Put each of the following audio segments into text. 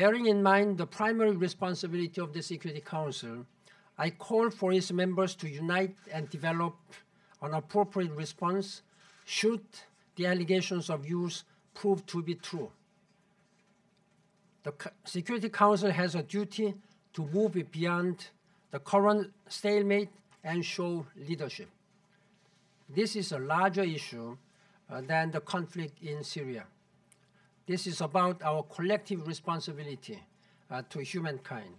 Bearing in mind the primary responsibility of the Security Council, I call for its members to unite and develop an appropriate response should the allegations of use prove to be true. The Security Council has a duty to move beyond the current stalemate and show leadership. This is a larger issue uh, than the conflict in Syria. This is about our collective responsibility uh, to humankind.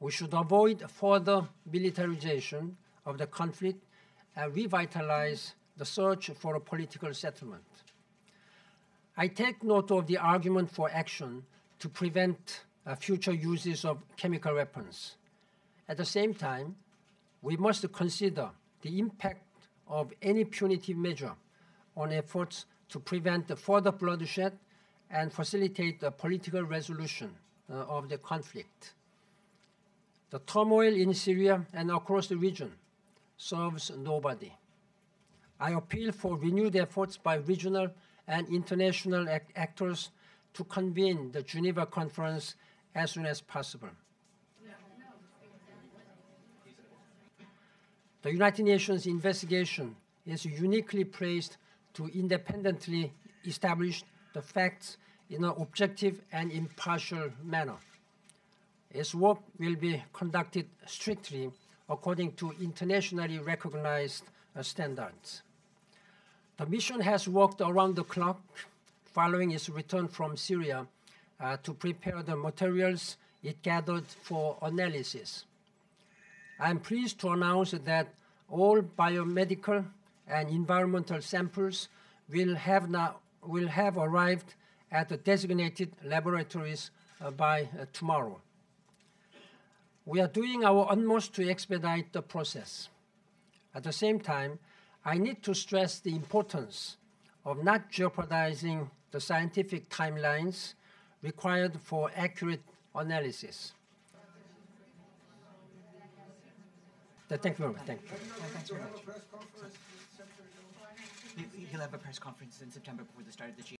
We should avoid further militarization of the conflict and revitalize the search for a political settlement. I take note of the argument for action to prevent uh, future uses of chemical weapons. At the same time, we must consider the impact of any punitive measure on efforts to prevent further bloodshed and facilitate the political resolution uh, of the conflict. The turmoil in Syria and across the region serves nobody. I appeal for renewed efforts by regional and international act actors to convene the Geneva Conference as soon as possible. The United Nations investigation is uniquely placed to independently establish the facts in an objective and impartial manner. Its work will be conducted strictly according to internationally recognized uh, standards. The mission has worked around the clock following its return from Syria uh, to prepare the materials it gathered for analysis. I am pleased to announce that all biomedical and environmental samples will have, now, will have arrived at the designated laboratories uh, by uh, tomorrow. We are doing our utmost to expedite the process. At the same time, I need to stress the importance of not jeopardizing the scientific timelines required for accurate analysis. Thank you very much. Thank you. thanks very much. He'll have a press conference in September before the start of the G